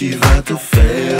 Ativa teu fé.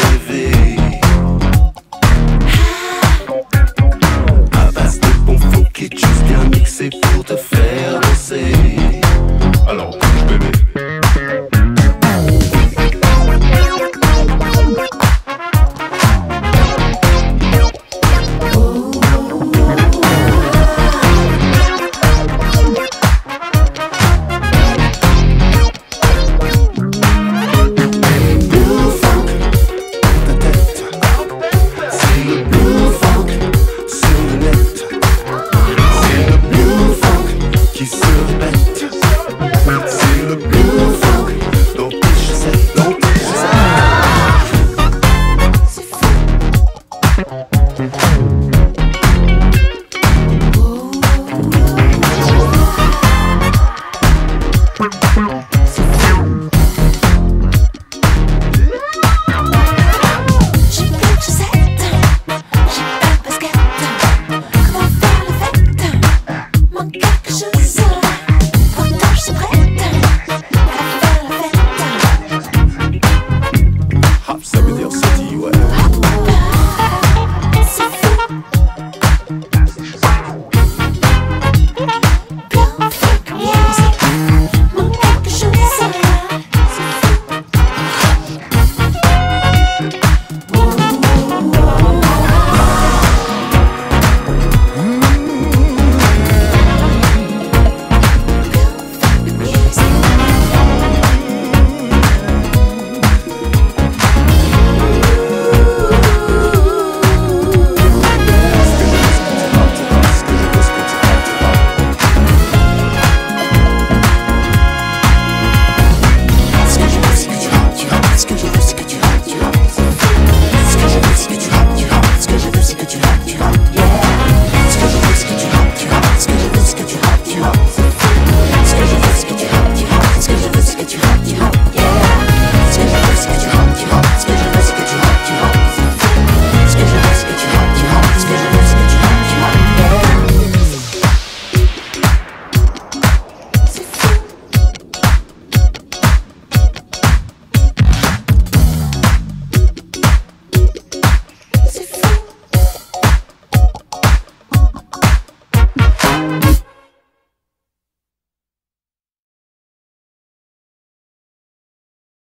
I. Скажи, ты всегда